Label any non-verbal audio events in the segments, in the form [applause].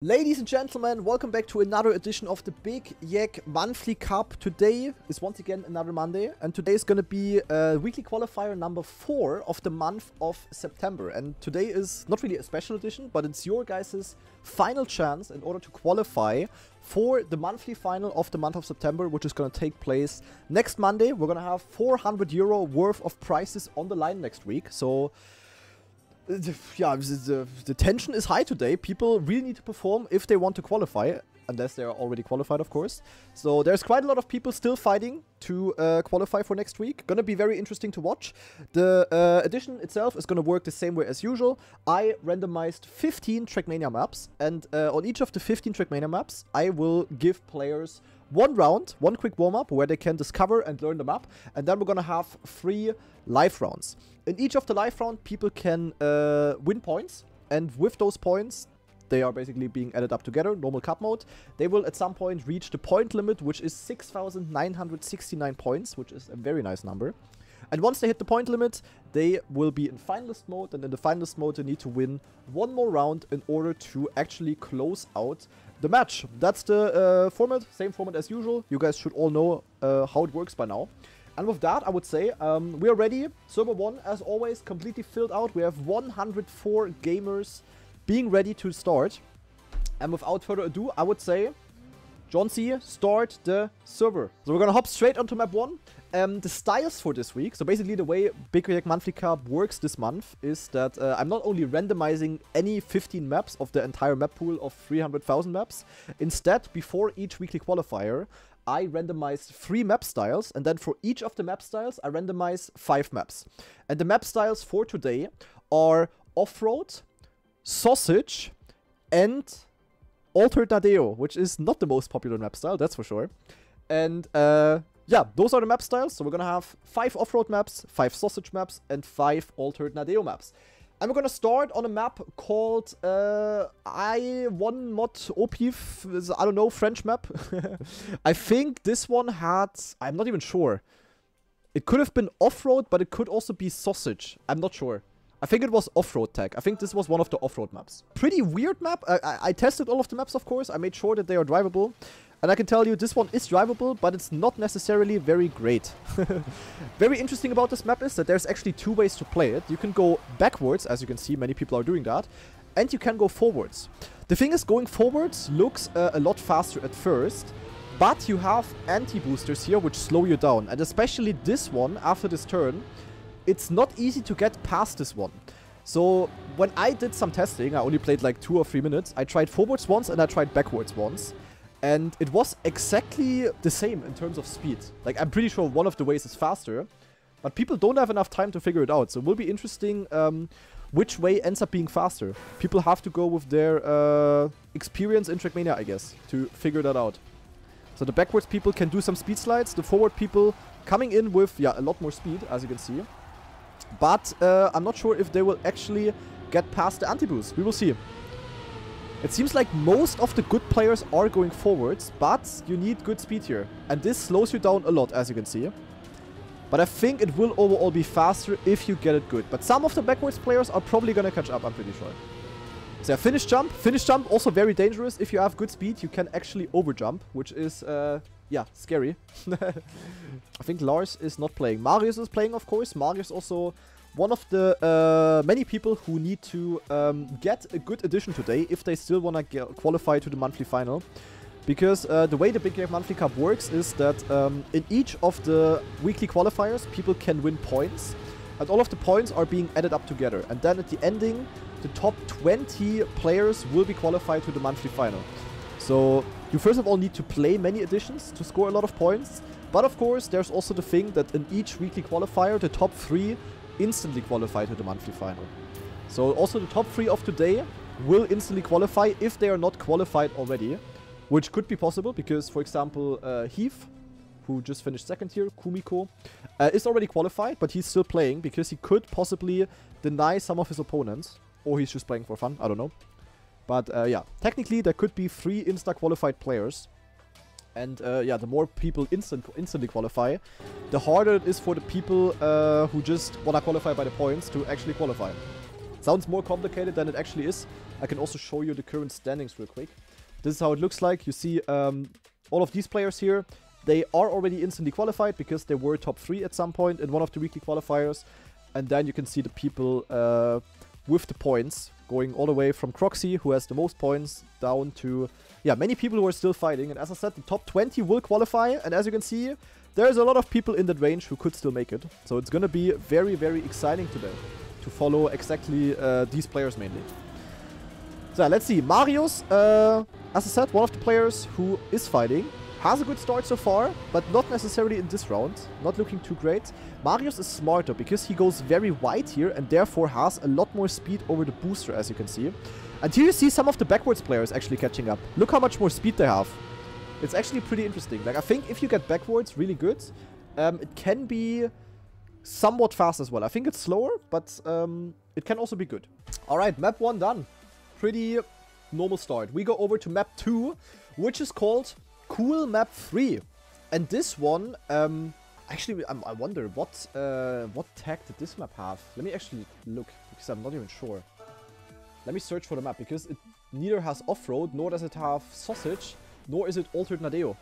Ladies and gentlemen, welcome back to another edition of the Big Yek Monthly Cup. Today is once again another Monday, and today is going to be uh, weekly qualifier number 4 of the month of September. And today is not really a special edition, but it's your guys' final chance in order to qualify for the monthly final of the month of September, which is going to take place next Monday. We're going to have 400 euro worth of prizes on the line next week, so yeah, the, the, tension is high today. People really need to perform if they want to qualify, unless they are already qualified, of course. So there's quite a lot of people still fighting to uh, qualify for next week. Gonna be very interesting to watch. The uh, edition itself is gonna work the same way as usual. I randomized 15 Trackmania maps, and uh, on each of the 15 Trackmania maps, I will give players one round, one quick warm-up where they can discover and learn the map, and then we're gonna have three live rounds. In each of the live round, people can uh, win points, and with those points, they are basically being added up together, normal cup mode. They will at some point reach the point limit, which is 6,969 points, which is a very nice number. And once they hit the point limit, they will be in finalist mode, and in the finalist mode, they need to win one more round in order to actually close out the match. That's the uh, format, same format as usual. You guys should all know uh, how it works by now. And with that, I would say um, we are ready. Server 1, as always, completely filled out. We have 104 gamers being ready to start. And without further ado, I would say, John C, start the server. So we're gonna hop straight onto map 1. Um, the styles for this week, so basically the way Big Yek Monthly Cup works this month is that uh, I'm not only randomizing any 15 maps of the entire map pool of 300,000 maps, instead, before each weekly qualifier, I randomize three map styles, and then for each of the map styles, I randomize five maps. And the map styles for today are Off-Road, Sausage, and Altered Nadeo, which is not the most popular map style, that's for sure. And uh, yeah, those are the map styles. So we're gonna have five off-road maps, five sausage maps, and five altered Nadeo maps. We're gonna start on a map called uh, I1 Mod Opif, I don't know, French map. [laughs] I think this one had, I'm not even sure. It could have been off-road, but it could also be sausage. I'm not sure. I think it was off-road tag. I think this was one of the off-road maps. Pretty weird map. I, I, I tested all of the maps, of course. I made sure that they are drivable. And I can tell you this one is drivable, but it's not necessarily very great. [laughs] very interesting about this map is that there's actually two ways to play it. You can go backwards, as you can see, many people are doing that, and you can go forwards. The thing is, going forwards looks uh, a lot faster at first, but you have anti-boosters here which slow you down. And especially this one, after this turn, it's not easy to get past this one. So when I did some testing, I only played like two or three minutes, I tried forwards once and I tried backwards once. And it was exactly the same in terms of speed. Like, I'm pretty sure one of the ways is faster, but people don't have enough time to figure it out. So it will be interesting um, which way ends up being faster. People have to go with their uh, experience in Trackmania, I guess, to figure that out. So the backwards people can do some speed slides. The forward people coming in with, yeah, a lot more speed, as you can see. But uh, I'm not sure if they will actually get past the anti-boost. We will see. It seems like most of the good players are going forwards, but you need good speed here. And this slows you down a lot, as you can see. But I think it will overall be faster if you get it good. But some of the backwards players are probably going to catch up, I'm pretty sure. So yeah, finish jump. Finish jump, also very dangerous. If you have good speed, you can actually overjump, which is, uh, yeah, scary. [laughs] I think Lars is not playing. Marius is playing, of course. Marius also one of the uh, many people who need to um, get a good addition today if they still want to qualify to the monthly final. Because uh, the way the Big Game Monthly Cup works is that um, in each of the weekly qualifiers, people can win points. And all of the points are being added up together. And then at the ending, the top 20 players will be qualified to the monthly final. So you first of all need to play many editions to score a lot of points. But of course, there's also the thing that in each weekly qualifier, the top three instantly qualify to the monthly final. So also the top three of today will instantly qualify if they are not qualified already, which could be possible because, for example, uh, Heath, who just finished second here, Kumiko, uh, is already qualified, but he's still playing because he could possibly deny some of his opponents, or he's just playing for fun, I don't know. But uh, yeah, technically there could be three insta-qualified players, and uh, yeah, the more people instant instantly qualify, the harder it is for the people uh, who just wanna qualify by the points to actually qualify. Sounds more complicated than it actually is, I can also show you the current standings real quick. This is how it looks like. You see um, all of these players here. They are already instantly qualified because they were top 3 at some point in one of the weekly qualifiers. And then you can see the people uh, with the points going all the way from Croxy, who has the most points, down to, yeah, many people who are still fighting. And as I said, the top 20 will qualify. And as you can see, there's a lot of people in that range who could still make it. So it's going to be very, very exciting today to follow exactly uh, these players mainly. So let's see. Marius, uh, as I said, one of the players who is fighting. Has a good start so far, but not necessarily in this round. Not looking too great. Marius is smarter because he goes very wide here and therefore has a lot more speed over the booster as you can see. And here you see some of the backwards players actually catching up. Look how much more speed they have. It's actually pretty interesting. Like I think if you get backwards really good, um, it can be somewhat fast as well. I think it's slower, but um, it can also be good. Alright, map 1 done. Pretty normal start. We go over to map 2, which is called Cool Map 3. And this one, um, actually, I, I wonder, what, uh, what tag did this map have? Let me actually look, because I'm not even sure. Let me search for the map, because it neither has off-road, nor does it have sausage, nor is it altered Nadeo.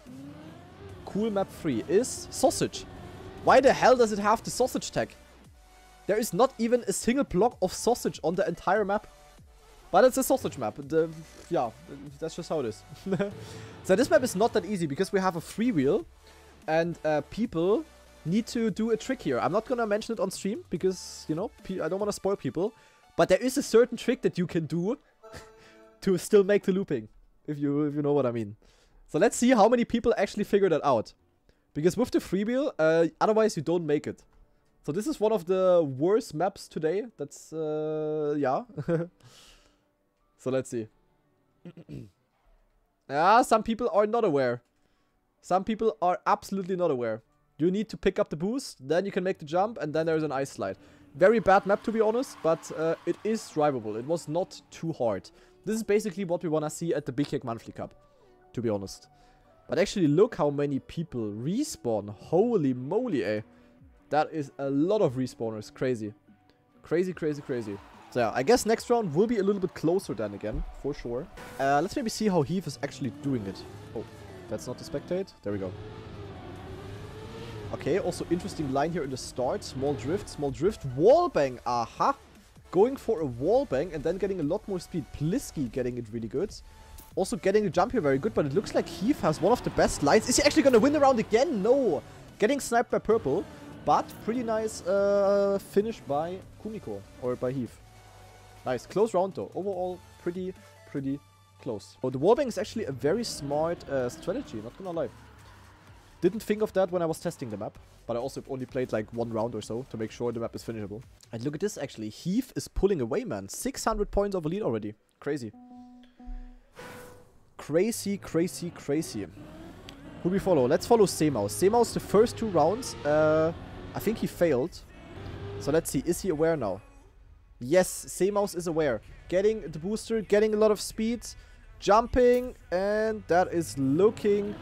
Cool Map 3 is sausage. Why the hell does it have the sausage tag? There is not even a single block of sausage on the entire map. But it's a sausage map. The, yeah, that's just how it is. [laughs] so this map is not that easy because we have a freewheel. And uh, people need to do a trick here. I'm not to mention it on stream because, you know, I don't want to spoil people. But there is a certain trick that you can do [laughs] to still make the looping. If you, if you know what I mean. So let's see how many people actually figure that out. Because with the freewheel, uh, otherwise you don't make it. So this is one of the worst maps today. That's, uh, yeah. [laughs] So let's see. [clears throat] ah, some people are not aware. Some people are absolutely not aware. You need to pick up the boost, then you can make the jump, and then there's an ice slide. Very bad map to be honest, but uh, it is drivable. It was not too hard. This is basically what we want to see at the Big Yek Monthly Cup, to be honest. But actually look how many people respawn. Holy moly, eh. That is a lot of respawners. Crazy. Crazy, crazy, crazy. So yeah, I guess next round will be a little bit closer then again, for sure. Uh, let's maybe see how Heath is actually doing it. Oh, that's not the spectate. There we go. Okay, also interesting line here in the start. Small drift, small drift. Wallbang, aha! Going for a wallbang and then getting a lot more speed. Plisky getting it really good. Also getting the jump here very good, but it looks like Heath has one of the best lines. Is he actually going to win the round again? No! Getting sniped by Purple, but pretty nice uh, finish by Kumiko, or by Heath. Nice. Close round though. Overall, pretty, pretty close. Oh, the wallbang is actually a very smart uh, strategy, not gonna lie. Didn't think of that when I was testing the map, but I also only played like one round or so to make sure the map is finishable. And look at this actually. Heath is pulling away, man. 600 points of a lead already. Crazy. Crazy, crazy, crazy. Who we follow? Let's follow Semaus. Semaus, the first two rounds, uh, I think he failed. So let's see. Is he aware now? Yes, Semaus is aware. Getting the booster, getting a lot of speed, jumping, and that is looking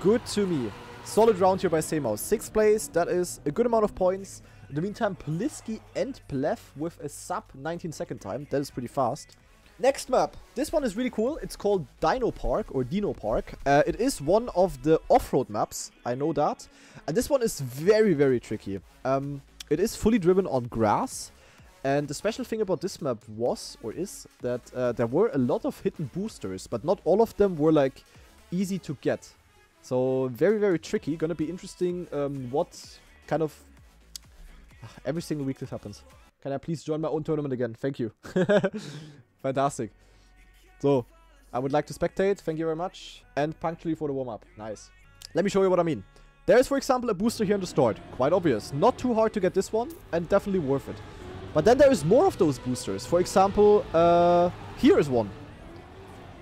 good to me. Solid round here by Semaus. Sixth place, that is a good amount of points. In the meantime, Plisky and Plef with a sub 19 second time. That is pretty fast. Next map. This one is really cool. It's called Dino Park or Dino Park. Uh, it is one of the off-road maps. I know that. And this one is very, very tricky. Um, it is fully driven on grass. And the special thing about this map was, or is, that uh, there were a lot of hidden boosters, but not all of them were like easy to get. So very, very tricky. Gonna be interesting um, what kind of... [sighs] Every single week this happens. Can I please join my own tournament again? Thank you. [laughs] Fantastic. So, I would like to spectate. Thank you very much. And punctually for the warm-up. Nice. Let me show you what I mean. There is, for example, a booster here in the start. Quite obvious. Not too hard to get this one, and definitely worth it. But then there is more of those boosters. For example, uh, here is one.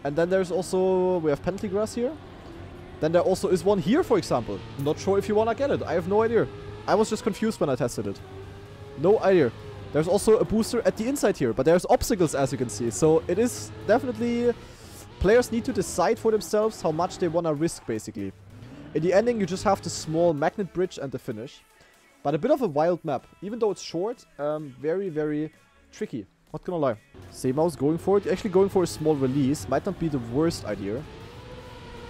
And then there's also, we have penalty grass here. Then there also is one here, for example. Not sure if you wanna get it. I have no idea. I was just confused when I tested it. No idea. There's also a booster at the inside here, but there's obstacles as you can see. So it is definitely... Players need to decide for themselves how much they wanna risk, basically. In the ending, you just have the small magnet bridge and the finish. But a bit of a wild map. Even though it's short, um, very, very tricky. Not gonna lie. Samos going for it. Actually going for a small release might not be the worst idea.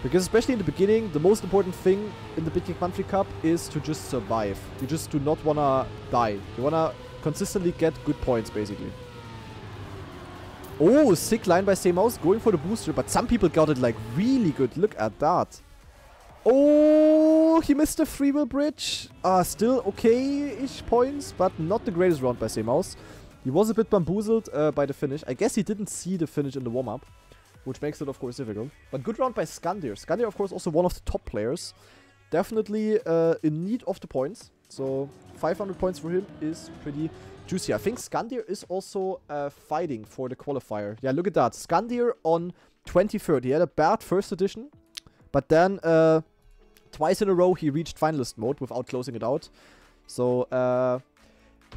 Because especially in the beginning, the most important thing in the Yek Monthly Cup is to just survive. You just do not wanna die. You wanna consistently get good points, basically. Oh, sick line by Samos, going for the booster, but some people got it like really good. Look at that. Oh, he missed the freewheel bridge. Uh, still okay-ish points, but not the greatest round by Samos. He was a bit bamboozled uh, by the finish. I guess he didn't see the finish in the warm-up which makes it, of course, difficult. But good round by Skandir. Skandir, of course, also one of the top players. Definitely uh, in need of the points. So 500 points for him is pretty juicy. I think Skandir is also uh, fighting for the qualifier. Yeah, look at that. Skandir on 23rd. He had a bad first edition, but then uh, twice in a row he reached finalist mode without closing it out. So, uh,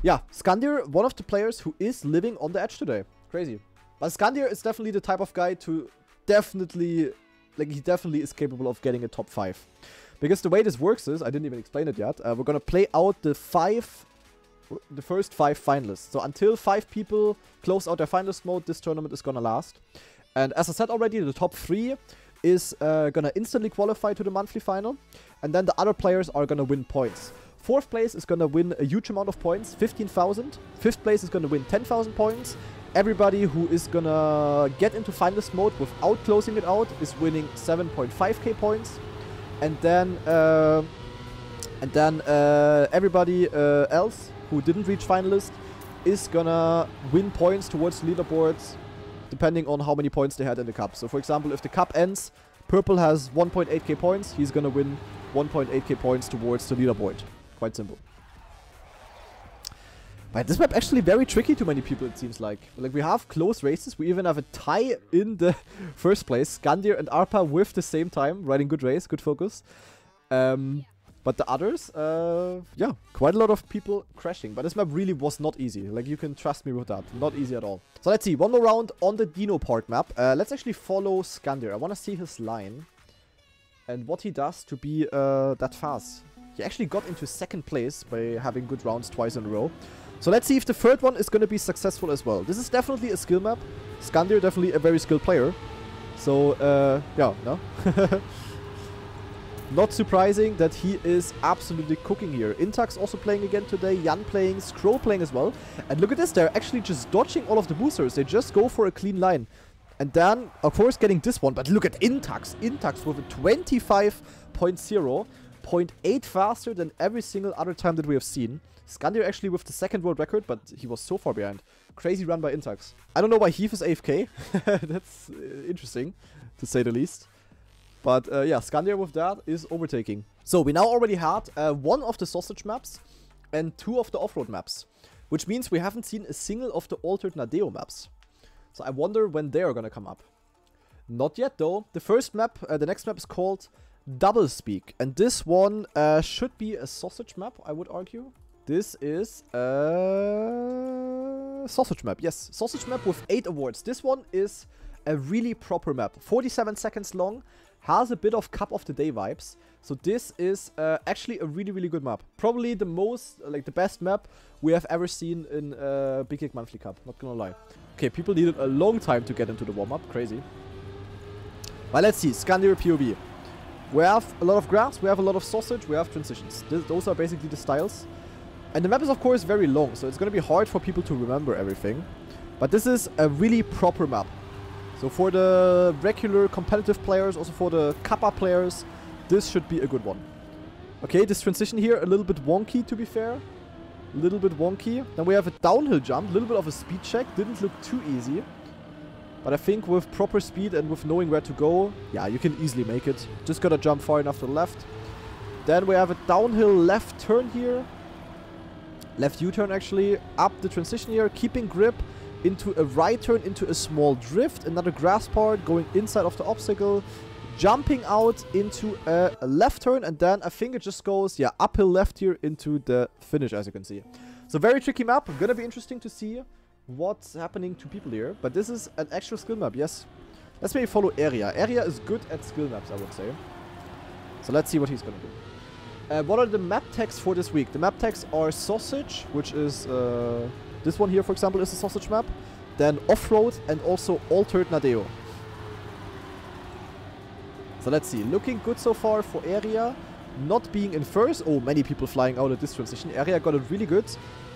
yeah, Skandir, one of the players who is living on the edge today. Crazy. But Skandir is definitely the type of guy to definitely, like he definitely is capable of getting a top 5. Because the way this works is, I didn't even explain it yet, uh, we're gonna play out the 5, the first 5 finalists. So until 5 people close out their finalist mode, this tournament is gonna last. And as I said already, the top 3 is uh, gonna instantly qualify to the monthly final. And then the other players are gonna win points. Fourth place is gonna win a huge amount of points, 15,000. Fifth place is gonna win 10,000 points everybody who is gonna get into finalist mode without closing it out is winning 7.5k points. And then uh, and then uh, everybody uh, else who didn't reach finalist is gonna win points towards leaderboards depending on how many points they had in the cup. So for example, if the cup ends, purple has 1.8k points, he's gonna win 1.8k points towards the leaderboard. Quite simple. But this map actually very tricky to many people, it seems like. Like, we have close races. We even have a tie in the [laughs] first place. Skandir and Arpa with the same time, riding good race, good focus. Um, but the others, uh, yeah, quite a lot of people crashing. But this map really was not easy. Like, you can trust me with that. Not easy at all. So let's see. One more round on the Dino Park map. Uh, let's actually follow Skandir. I want to see his line. And what he does to be uh, that fast. He actually got into second place by having good rounds twice in a row. So let's see if the third one is going to be successful as well. This is definitely a skill map. Skandir definitely a very skilled player. So, uh, yeah, no? [laughs] Not surprising that he is absolutely cooking here. Intax also playing again today, Jan playing, Scroll playing as well. And look at this, they're actually just dodging all of the boosters. They just go for a clean line. And then, of course, getting this one. But look at Intax. Intax with a 25.0. 0.8 faster than every single other time that we have seen. Skandir actually with the second world record, but he was so far behind. Crazy run by Intax. I don't know why Heath is AFK. [laughs] That's uh, interesting, to say the least. But uh, yeah, Skandir with that is overtaking. So we now already had uh, one of the sausage maps and two of the off-road maps. Which means we haven't seen a single of the altered Nadeo maps. So I wonder when they are gonna come up. Not yet though. The first map, uh, the next map is called Double Speak. And this one uh, should be a sausage map, I would argue. This is a sausage map. Yes, sausage map with 8 awards. This one is a really proper map. 47 seconds long, has a bit of Cup of the Day vibes. So this is uh, actually a really, really good map. Probably the most, like the best map we have ever seen in uh, Big Yek Monthly Cup. Not gonna lie. Okay, people needed a long time to get into the warm-up. Crazy. But let's see. Skandir POV. We have a lot of grass, we have a lot of sausage, we have transitions. Th those are basically the styles. And the map is of course very long, so it's to be hard for people to remember everything. But this is a really proper map. So for the regular competitive players, also for the Kappa players, this should be a good one. Okay, this transition here, a little bit wonky to be fair. A little bit wonky. Then we have a downhill jump, a little bit of a speed check. Didn't look too easy. But I think with proper speed and with knowing where to go, yeah, you can easily make it. Just gotta jump far enough to the left. Then we have a downhill left turn here left U-turn actually, up the transition here, keeping grip into a right turn into a small drift, another grass part going inside of the obstacle, jumping out into a, left turn, and then I think it just goes, yeah, uphill left here into the finish, as you can see. So very tricky map, gonna be interesting to see what's happening to people here, but this is an actual skill map, yes. Let's maybe follow Area. Area is good at skill maps, I would say. So let's see what he's gonna do. Uh, what are the map tags for this week? The map tags are sausage, which is uh, this one here, for example, is a sausage map. then Off-Road, and also Altered Nadeo. So let's see. Looking good so far for Area. Not being in first. Oh, many people flying out at this transition. Area got it really good.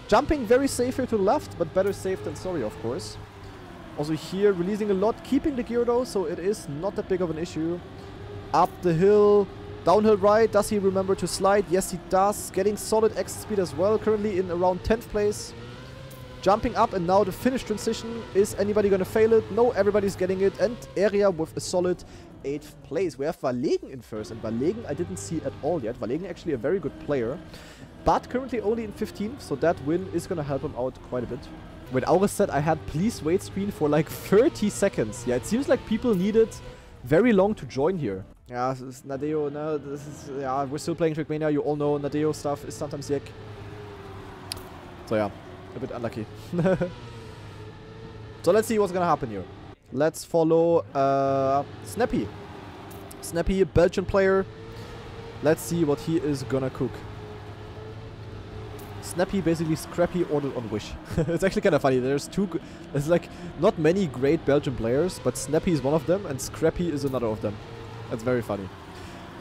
Jumping very safe here to the left, but better safe than sorry, of course. Also here, releasing a lot, keeping the gear though, so it is not that big of an issue. Up the hill, downhill right. Does he remember to slide? Yes, he does. Getting solid exit speed as well. Currently in around 10th place. Jumping up and now the finish transition. Is anybody going to fail it? No, everybody's getting it. And Area with a solid 8th place. We have Valegen in first. And Valegen I didn't see at all yet. Valegen actually a very good player. But currently only in 15th. So that win is going to help him out quite a bit. When Auris said I had please wait screen for like 30 seconds. Yeah, it seems like people needed very long to join here. Yeah, this is Nadeo, no, this is, yeah, we're still playing Trackmania, you all know Nadeo stuff is sometimes yak. So yeah, a bit unlucky. [laughs] so let's see what's gonna happen here. Let's follow uh, Snappy. Snappy, Belgian player. Let's see what he is gonna cook. Snappy basically Scrappy ordered on Wish. [laughs] it's actually kind of funny. There's two, there's like not many great Belgian players, but Snappy is one of them and Scrappy is another of them. That's very funny.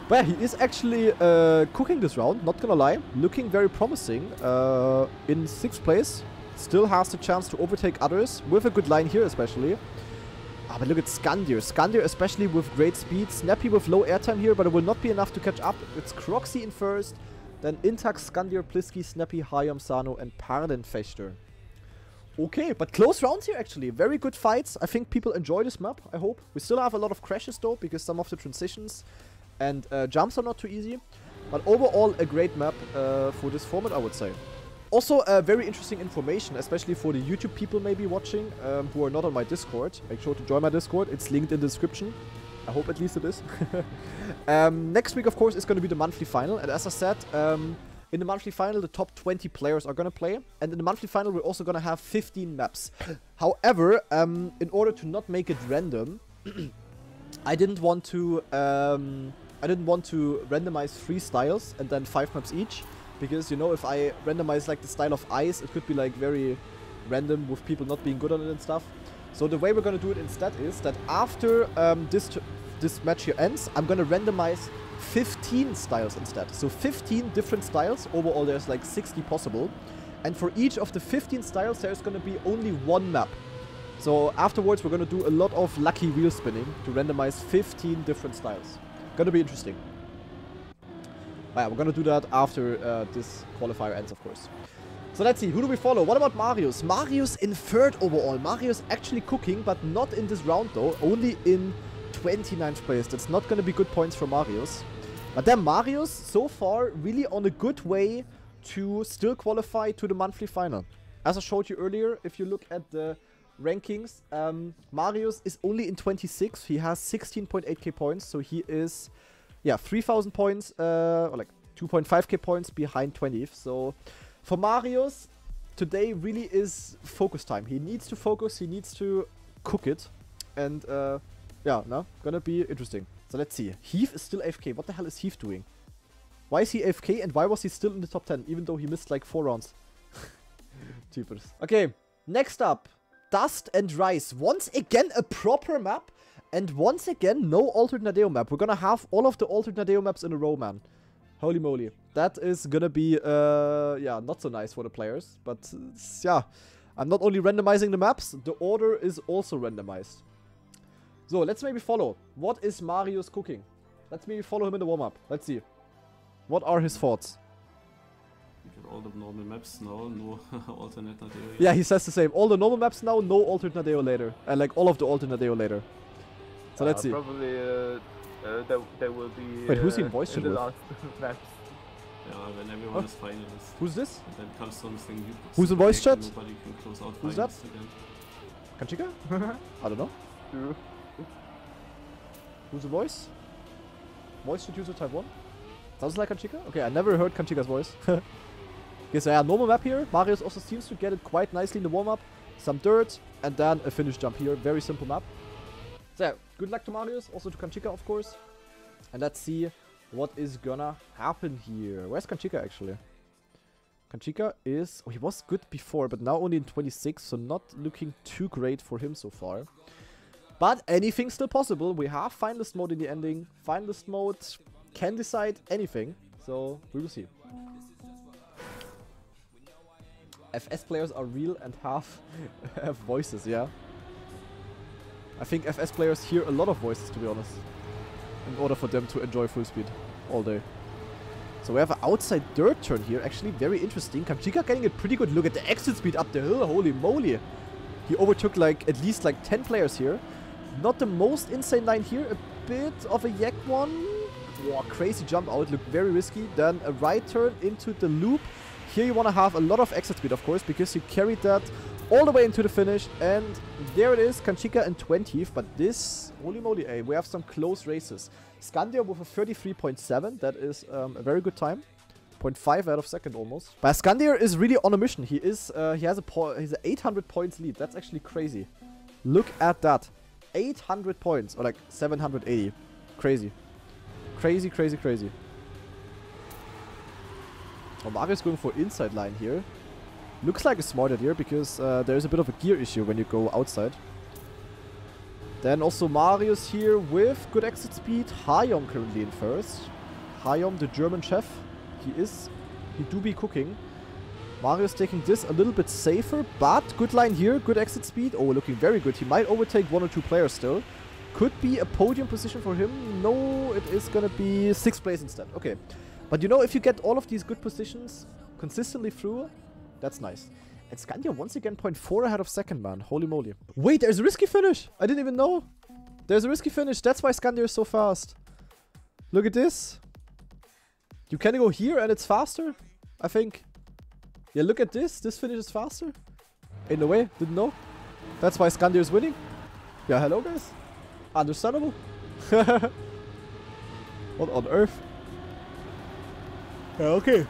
But he is actually uh, cooking this round, not gonna lie. Looking very promising. Uh, in 6th place. Still has the chance to overtake others, with a good line here especially. Ah, but look at Skandir. Skandir especially with great speed. Snappy with low airtime here, but it will not be enough to catch up. It's Croxy in first. Then Intax, Skandir, Plisky, Snappy, Hayom, Sano, and Pardenfechter. Okay, but close rounds here actually. Very good fights. I think people enjoy this map, I hope. We still have a lot of crashes though, because some of the transitions and uh, jumps are not too easy. But overall, a great map uh, for this format, I would say. Also, uh, very interesting information, especially for the YouTube people maybe watching um, who are not on my Discord. Make sure to join my Discord. It's linked in the description. I hope at least it is. [laughs] um, next week, of course, is going to be the monthly final. And as I said, um, in the monthly final, the top 20 players are going to play. And in the monthly final, we're also going to have 15 maps. [gasps] However, um, in order to not make it random, [clears throat] I didn't want to... Um, I didn't want to randomize three styles and then five maps each. Because, you know, if I randomize like the style of ice, it could be like very random with people not being good on it and stuff. So the way we're going to do it instead is that after um, this this match here ends, I'm going to randomize 15 styles instead. So 15 different styles. Overall, there's like 60 possible. And for each of the 15 styles, there's going to be only one map. So afterwards, we're going to do a lot of lucky wheel spinning to randomize 15 different styles. Gonna be interesting. But yeah, we're gonna do that after uh, this qualifier ends, of course. So let's see, who do we follow? What about Marius? Marius in third overall. Marius actually cooking, but not in this round though. Only in 29th place. That's not gonna be good points for Marius. But then Marius, so far, really on a good way to still qualify to the monthly final. As I showed you earlier, if you look at the rankings, um, Marius is only in 26. He has 16.8k points, so he is, yeah, 3,000 points, uh, or like 2.5k points behind 20th. So for Marius, today really is focus time. He needs to focus, he needs to cook it, and uh, yeah, no, gonna be interesting. So let's see. Heath is still AFK. What the hell is Heath doing? Why is he AFK and why was he still in the top 10, even though he missed like 4 rounds? [laughs] Jeepers. Okay, next up. Dust and Rise. Once again, a proper map. And once again, no Altered Nadeo map. We're gonna have all of the Altered Nadeo maps in a row, man. Holy moly. That is gonna be, uh, yeah, not so nice for the players. But, yeah, I'm not only randomizing the maps, the order is also randomized. So, let's maybe follow. What is Marius cooking? Let's maybe follow him in the warm-up. Let's see. What are his thoughts? All the normal maps now, no [laughs] alternate Nadeo. Yeah, he says the same. All the normal maps now, no alternate Nadeo later. And like all of the alternate Nadeo later. So uh, let's see. Probably uh, uh, there, there will be. Wait, who's he uh, in voice in chat the last [laughs] maps. Yeah, when everyone Oh. is finalist. Who's this? And then comes something new. Who's in voice chat? Nobody can close out Who's that? finalists again. Kanchika? [laughs] I don't know. True. Who's the voice? Voice user type 1? Sounds like Kanchika? Okay, I never heard Kanchika's voice. Okay, so yeah, normal map here. Marius also seems to get it quite nicely in the warm-up. Some dirt, and then a finish jump here. Very simple map. So good luck to Marius, also to Kanchika, of course. And let's see what is gonna happen here. Where's Kanchika, actually? Kanchika is... Oh, he was good before, but now only in 26, so not looking too great for him so far. But anything's still possible. We have finalist mode in the ending. Finalist mode can decide anything. So, we will see. FS players are real and have, [laughs] have voices, yeah. I think FS players hear a lot of voices, to be honest. In order for them to enjoy full speed all day. So we have an outside dirt turn here. Actually, very interesting. Kanchika getting a pretty good look at the exit speed up the hill. Holy moly. He overtook like at least like 10 players here. Not the most insane line here. A bit of a yak one. Wow, crazy jump out. Looked very risky. Then a right turn into the loop. Here you want to have a lot of exit speed, of course, because you carried that all the way into the finish. And there it is, Kanchika in 20th. But this, holy moly, eh, we have some close races. Skandir with a 33.7. That is um, a very good time. 0.5 out of second almost. But Skandir is really on a mission. He is, uh, he has a he's a 800 points lead. That's actually crazy. Look at that. 800 points, or like 780. Crazy. Crazy, crazy, crazy. Oh, Marius going for inside line here. Looks like a smart idea because uh, there is a bit of a gear issue when you go outside. Then also Marius here with good exit speed. Hayom currently in first. Hayom, the German chef. He is. He do be cooking. Marius taking this a little bit safer, but good line here. Good exit speed. Oh, looking very good. He might overtake one or two players still. Could be a podium position for him. No, it is gonna be sixth place instead. Okay. But you know, if you get all of these good positions consistently through, that's nice. And Skandir once again 0.4 ahead of second, man. Holy moly. Wait, there's a risky finish. I didn't even know. There's a risky finish. That's why Skandir is so fast. Look at this. You can go here and it's faster, I think. Yeah, look at this. This finish is faster. In a way, didn't know. That's why Skandir is winning. Yeah, hello guys. Understandable. [laughs] what on earth? Yeah, okay.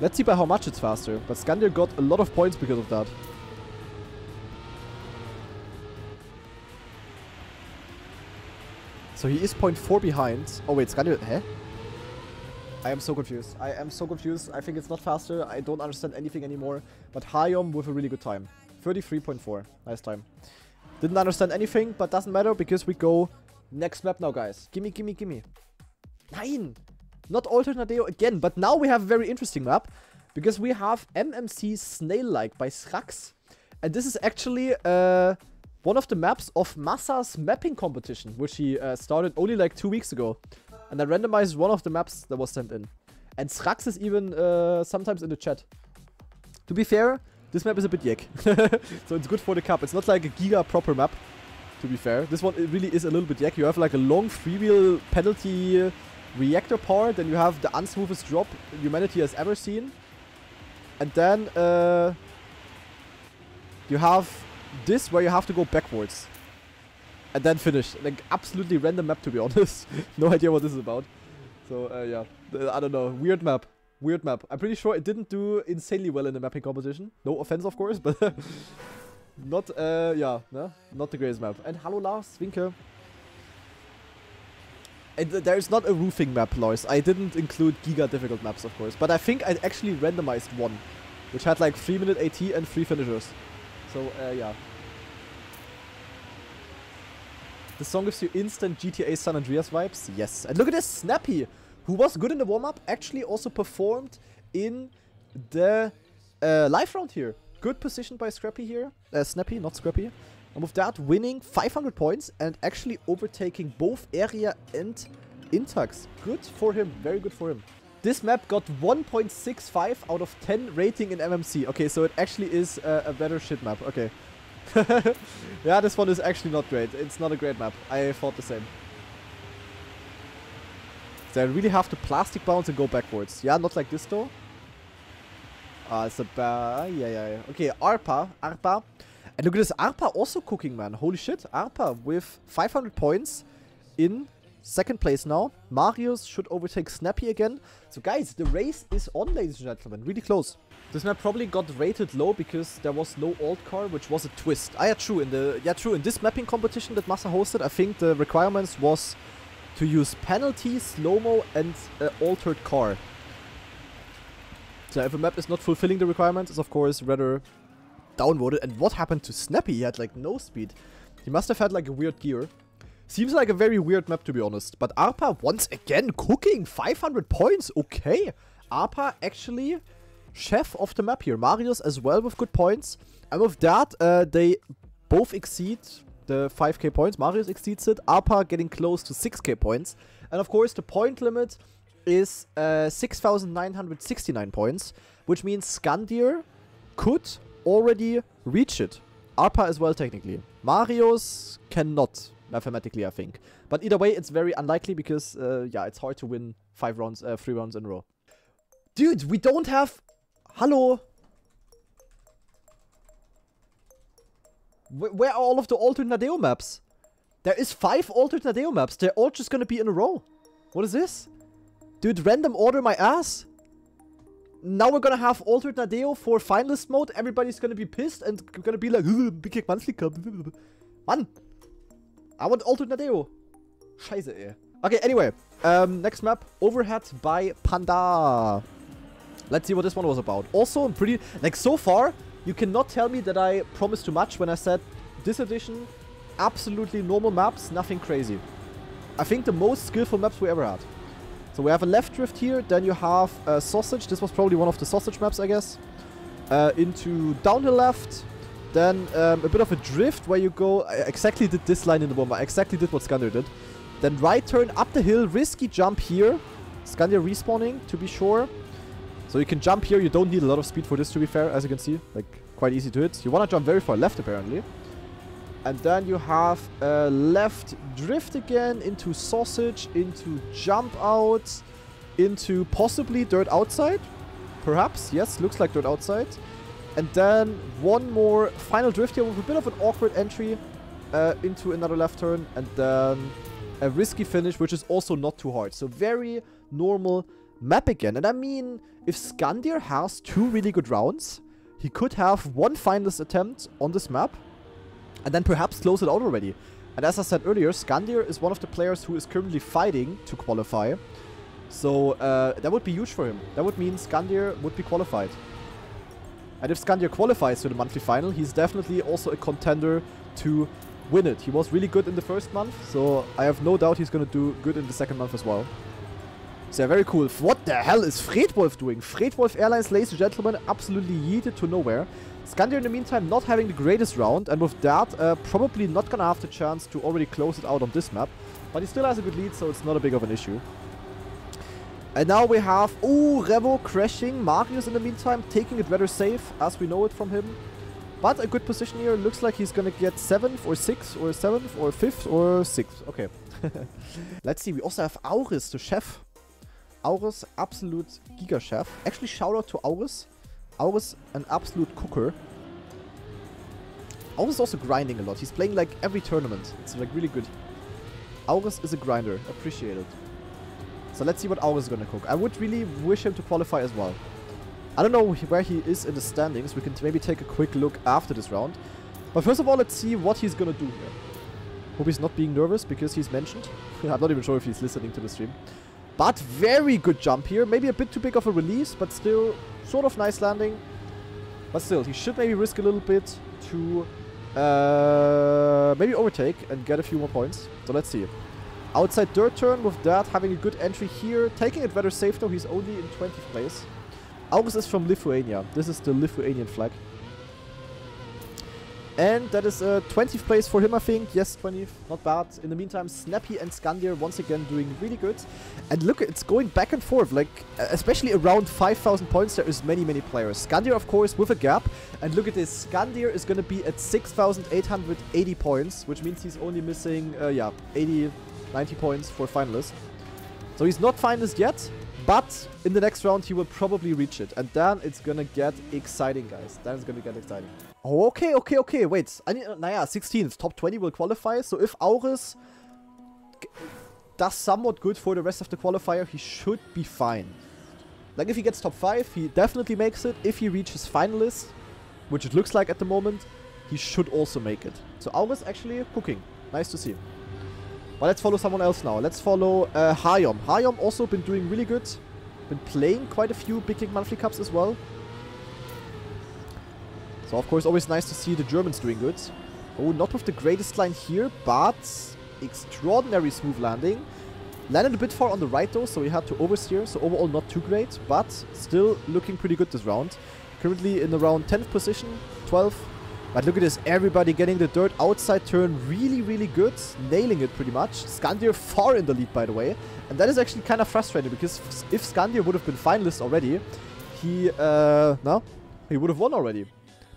Let's see by how much it's faster. But Skandir got a lot of points because of that. So he is 0.4 behind. Oh wait, Skandir... Huh? Eh? I am so confused. I am so confused. I think it's not faster. I don't understand anything anymore. But Hayom with a really good time. 33.4. Nice time. Didn't understand anything, but doesn't matter because we go next map now, guys. Gimme, gimme, gimme. Nein! Not Alternadeo again, but now we have a very interesting map. Because we have MMC Snail-like by Srax. And this is actually uh, one of the maps of Massa's mapping competition, which he uh, started only like two weeks ago. And I randomized one of the maps that was sent in. And Srax is even uh, sometimes in the chat. To be fair, this map is a bit yak. [laughs] so it's good for the cup. It's not like a giga proper map, to be fair. This one really is a little bit yak. You have like a long freewheel penalty reactor part, then you have the unsmoothest drop humanity has ever seen. And then uh, you have this where you have to go backwards. And then finish. Like absolutely random map to be [laughs] honest. no idea what this is about. So uh, yeah, I don't know. Weird map. Weird map. I'm pretty sure it didn't do insanely well in the mapping competition. No offense, of course, [laughs] but [laughs] not, uh, yeah, no? not the greatest map. And hello, Lars, Winke. There's not a roofing map, Lois. I didn't include giga difficult maps, of course. But I think I actually randomized one, which had like 3 minute AT and 3 finishers. So, uh, yeah. The song gives you instant GTA San Andreas vibes? Yes. And look at this, Snappy, who was good in the warm-up, actually also performed in the uh, live round here. Good position by Scrappy here. Uh, Snappy, not Scrappy. And with that, winning 500 points and actually overtaking both Area and Intax. Good for him. Very good for him. This map got 1.65 out of 10 rating in MMC. Okay, so it actually is uh, a better shit map. Okay. [laughs] yeah, this one is actually not great. It's not a great map. I thought the same. So I really have to plastic bounce and go backwards. Yeah, not like this though. Ah, uh, it's a bad... Yeah, yeah, yeah. Okay, Arpa. Arpa. And look at this. Arpa also cooking, man. Holy shit. Arpa with 500 points in second place now. Marius should overtake Snappy again. So guys, the race is on, ladies and gentlemen. Really close. This map probably got rated low because there was no alt car, which was a twist. Ah, yeah, true. In the yeah, true. In this mapping competition that Massa hosted, I think the requirements was to use penalty, slow-mo, and uh, altered car. So if a map is not fulfilling the requirements, it's of course rather downvoted. And what happened to Snappy? He had like no speed. He must have had like a weird gear. Seems like a very weird map to be honest. But Arpa once again cooking 500 points. Okay. Arpa actually chef of the map here. Marius as well with good points. And with that, uh, they both exceed the 5k points. Marius exceeds it. Arpa getting close to 6k points. And of course, the point limit is uh, 6,969 points, which means Skandir could already reach it. Arpa as well, technically. Marius cannot, mathematically, I think. But either way, it's very unlikely because, uh, yeah, it's hard to win five rounds, uh, three rounds in a row. Dude, we don't have... Hello? Wh where are all of the Altered Nadeo maps? There is five Altered Nadeo maps. They're all just gonna be in a row. What is this? Dude, random order my ass. Now we're gonna have Altered Nadeo for finalist mode. Everybody's gonna be pissed and gonna be like, Big Kick Monthly Cup. [laughs] I want Altered Nadeo. Scheiße, ey. Okay, anyway. Um, next map. Overhead by Panda. Let's see what this one was about. Also, I'm pretty... Like, so far, you cannot tell me that I promised too much when I said this edition, absolutely normal maps, nothing crazy. I think the most skillful maps we ever had. So we have a left drift here, then you have a sausage. This was probably one of the sausage maps, I guess. Uh, into downhill left, then um, a bit of a drift where you go... I exactly did this line in the bomber. I exactly did what Skandir did. Then right turn up the hill, risky jump here. Skandir respawning, to be sure. So you can jump here. You don't need a lot of speed for this, to be fair, as you can see. Like, quite easy to hit. You want to jump very far left, apparently. And then you have a left drift again into sausage, into jump out, into possibly dirt outside. Perhaps, yes, looks like dirt outside. And then one more final drift here with a bit of an awkward entry uh, into another left turn. And then a risky finish, which is also not too hard. So very normal map again. And I mean, if Skandir has two really good rounds, he could have one finalist attempt on this map and then perhaps close it out already. And as I said earlier, Skandir is one of the players who is currently fighting to qualify. So uh, that would be huge for him. That would mean Skandir would be qualified. And if Skandir qualifies to the monthly final, he's definitely also a contender to win it. He was really good in the first month, so I have no doubt he's going to do good in the second month as well. So very cool. What the hell is Fredwolf doing? Fredwolf Airlines, ladies and gentlemen, absolutely yeeted to nowhere. Skandir in the meantime not having the greatest round, and with that, uh, probably not gonna have the chance to already close it out on this map. But he still has a good lead, so it's not a big of an issue. And now we have, oh, Revo crashing. Marius in the meantime taking it rather safe, as we know it from him. But a good position here. Looks like he's gonna get 7th or 6th or 7th or 5th or 6th. Okay. [laughs] Let's see. We also have Auris, the chef. Auris, absolute Giga Chef. Actually, shout out to Auris. Auris, an absolute cooker. Auris is also grinding a lot. He's playing like every tournament. It's like really good. Auris is a grinder. Appreciate it. So let's see what Auris is gonna cook. I would really wish him to qualify as well. I don't know where he is in the standings. We can maybe take a quick look after this round. But first of all, let's see what he's gonna do here. Hope he's not being nervous because he's mentioned. [laughs] I'm not even sure if he's listening to the stream. But very good jump here. Maybe a bit too big of a release, but still sort of nice landing. But still, he should maybe risk a little bit to uh, maybe overtake and get a few more points. So let's see. Outside dirt turn with that, having a good entry here. Taking it rather safe though, he's only in 20th place. August is from Lithuania. This is the Lithuanian flag. And that is a 20th place for him, I think. Yes, 20th. Not bad. In the meantime, Snappy and Skandir once again doing really good. And look, it's going back and forth. Like, especially around 5,000 points, there is many, many players. Skandir, of course, with a gap. And look at this. Skandir is going to be at 6,880 points, which means he's only missing, uh, yeah, 80, 90 points for finalist. So he's not finalist yet, but in the next round, he will probably reach it. And then it's going to get exciting, guys. Then it's going to get exciting. Oh, okay, okay, okay, wait. I need, naja, 16th. Top 20 will qualify. So if Auris does somewhat good for the rest of the qualifier, he should be fine. Like, if he gets top 5, he definitely makes it. If he reaches finalist, which it looks like at the moment, he should also make it. So Auris actually cooking. Nice to see. But let's follow someone else now. Let's follow uh, Hayom. Hayom also been doing really good. been playing quite a few Big League Monthly Cups as well. So of course always nice to see the Germans doing good. Oh, not with the greatest line here, but extraordinary smooth landing. Landed a bit far on the right though, so we had to oversteer, so overall not too great, but still looking pretty good this round. Currently in around 10th position, 12th. But look at this, everybody getting the dirt outside turn really, really good, nailing it pretty much. Skandir far in the lead, by the way. And that is actually kind of frustrating, because if Skandir would have been finalist already, he, uh, no, he would have won already.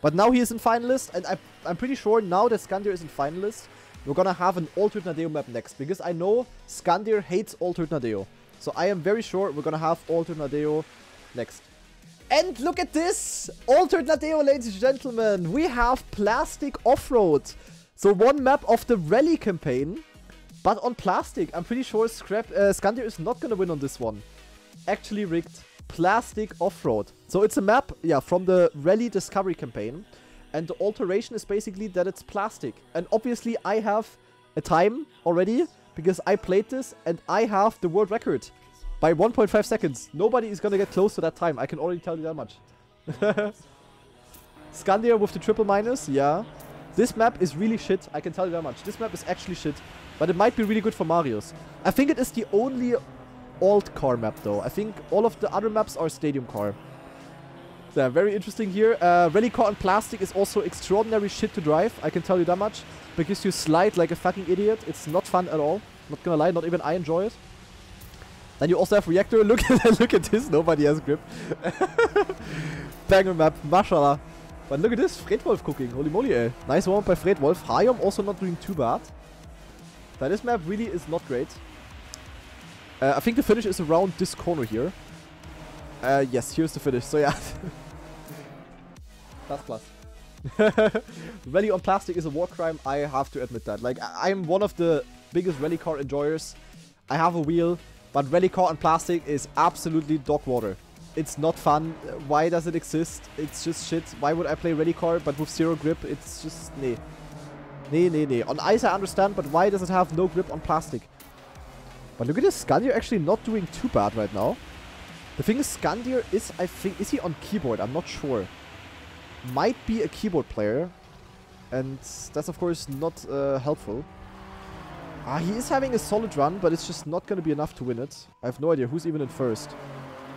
But now he is in finalist, and I, I'm pretty sure now that Skandir is in finalist, we're gonna have an Altered Nadeo map next, because I know Skandir hates Altered Nadeo. So I am very sure we're gonna have Altered Nadeo next. And look at this! Altered Nadeo, ladies and gentlemen! We have Plastic Off-Road. So one map of the Rally campaign, but on Plastic. I'm pretty sure Scrap uh, Skandir is not gonna win on this one. Actually rigged. Plastic Off-Road. So it's a map, yeah, from the Rally Discovery campaign. And the alteration is basically that it's plastic. And obviously I have a time already, because I played this and I have the world record by 1.5 seconds. Nobody is gonna get close to that time. I can already tell you that much. [laughs] Skandir with the triple minus, yeah. This map is really shit. I can tell you that much. This map is actually shit. But it might be really good for Marius. I think it is the only alt car map though. I think all of the other maps are stadium car. Yeah, very interesting here. Uh, Rally car on plastic is also extraordinary shit to drive. I can tell you that much. Because you slide like a fucking idiot. It's not fun at all. Not gonna lie, not even I enjoy it. Then you also have reactor. [laughs] Look at look at this. Nobody has grip. [laughs] Banger map, mashallah. But look at this, Fredwolf cooking. Holy moly, eh. Nice one by Fredwolf. Hayom also not doing too bad. But this map really is not great. Uh, I think the finish is around this corner here. Uh, yes, here's the finish. So yeah. [laughs] plus plus. [laughs] rally on plastic is a war crime. I have to admit that. Like, I I'm one of the biggest rally car enjoyers. I have a wheel, but rally car on plastic is absolutely dog water. It's not fun. Why does it exist? It's just shit. Why would I play rally car, but with zero grip? It's just, nee. Nee, nee, nee. On ice I understand, but why does it have no grip on plastic? But look at this, Skandir actually not doing too bad right now. The thing is, Skandir is, I think, is he on keyboard? I'm not sure. Might be a keyboard player. And that's, of course, not uh, helpful. Ah, he is having a solid run, but it's just not going to be enough to win it. I have no idea who's even in first.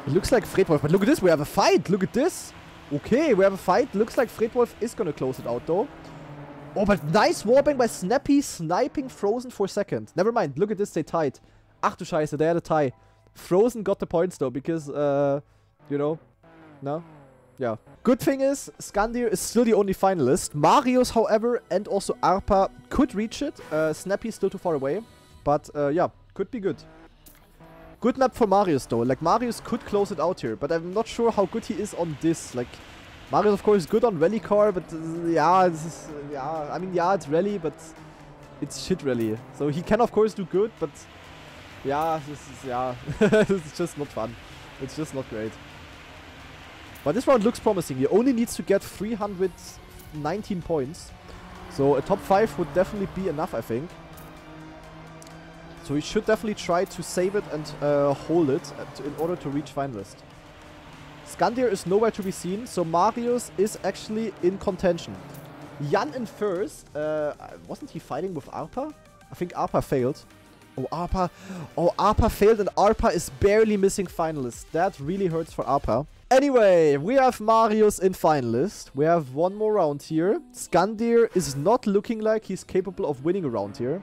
It looks like Fredwolf, but look at this, we have a fight. Look at this. Okay, we have a fight. Looks like Fredwolf is going to close it out, though. Oh, but nice warping by Snappy, sniping Frozen for second. Never mind, look at this, they tied. Ach du Scheiße, they had a tie. Frozen got the points though, because, uh, you know, no? Yeah. Good thing is, Skandir is still the only finalist. Marius, however, and also Arpa could reach it. Uh, Snappy still too far away. But, uh, yeah, could be good. Good map for Marius though. Like, Marius could close it out here, but I'm not sure how good he is on this. Like, Marius, of course, is good on rally car, but uh, yeah, is, yeah, I mean, yeah, it's rally, but it's shit rally. So he can, of course, do good, but yeah, this is, yeah, [laughs] it's just not fun. It's just not great. But this round looks promising. He only needs to get 319 points. So a top 5 would definitely be enough, I think. So he should definitely try to save it and uh, hold it in order to reach finalist. Skandir is nowhere to be seen, so Marius is actually in contention. Jan in first. Uh, wasn't he fighting with Arpa? I think Arpa failed. Oh, Arpa. Oh, Arpa failed and Arpa is barely missing finalist. That really hurts for Arpa. Anyway, we have Marius in finalist. We have one more round here. Skandir is not looking like he's capable of winning a round here.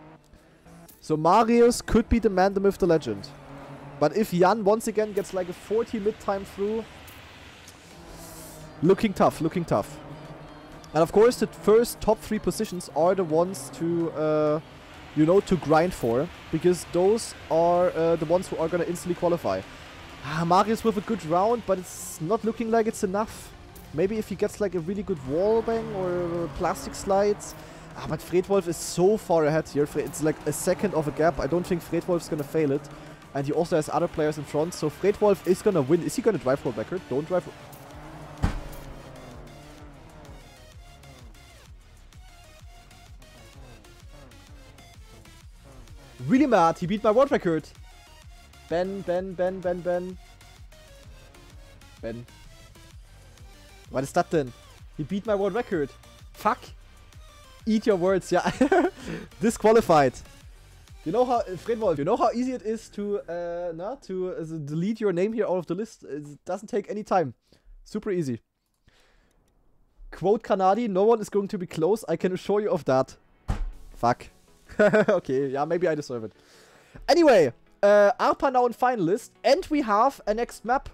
So Marius could be the man, the myth, the legend. But if Jan once again gets like a 40 mid-time through, looking tough, looking tough. And of course, the first top three positions are the ones to, uh, you know, to grind for. Because those are uh, the ones who are going to instantly qualify. Ah, Marius with a good round, but it's not looking like it's enough. Maybe if he gets like a really good wall bang or plastic slides. Ah, but Fredwolf is so far ahead here. It's like a second of a gap. I don't think Fredwolf's to fail it. And he also has other players in front. So Fredwolf is to win. Is he to drive world record? Don't drive... Really mad. He beat my world record. Ben, Ben, Ben, Ben, Ben. Ben. What is that then? He beat my world record. Fuck. Eat your words, yeah. [laughs] Disqualified. You know how, Fredwolf, you know how easy it is to, uh, no, to uh, delete your name here out of the list? It doesn't take any time. Super easy. Quote GranaDy, no one is going to be close, I can assure you of that. Fuck. [laughs] okay, yeah, maybe I deserve it. Anyway, uh, ARPA now in finalist, and we have a next map.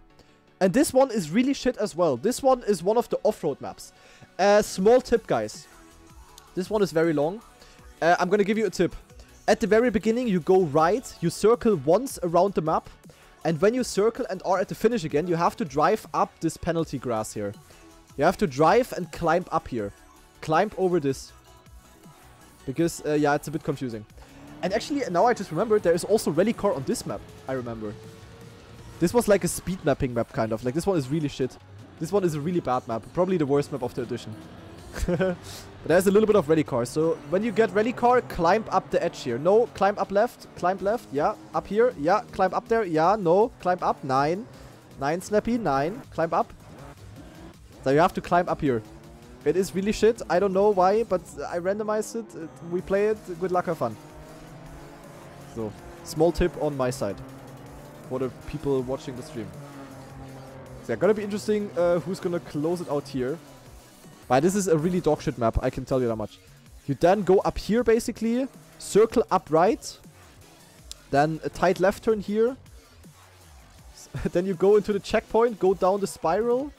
And this one is really shit as well. This one is one of the off-road maps. Uh, small tip, guys. This one is very long. Uh, I'm gonna give you a tip. At the very beginning, you go right, you circle once around the map, and when you circle and are at the finish again, you have to drive up this penalty grass here. You have to drive and climb up here. Climb over this. Because, uh, yeah, it's a bit confusing. And actually, now I just remembered, there is also rally car on this map, I remember. This was like a speed mapping map, kind of. Like, this one is really shit. This one is a really bad map. Probably the worst map of the edition. [laughs] but there's a little bit of rally car. So when you get rally car, climb up the edge here. No, climb up left. Climb left. Yeah. Up here. Yeah. Climb up there. Yeah. No. Climb up. Nine. Nine, Snappy. Nine. Climb up. So you have to climb up here. It is really shit. I don't know why, but I randomized it. it we play it. Good luck, have fun. So, small tip on my side. For the people watching the stream. So yeah, gonna be interesting uh, who's gonna close it out here. But this is a really dogshit map, I can tell you that much. You then go up here, basically. Circle up right. Then a tight left turn here. [laughs] then you go into the checkpoint, go down the spiral.